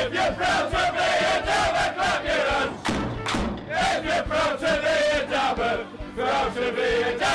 If you're proud to be a double. If you're proud to be a proud to be a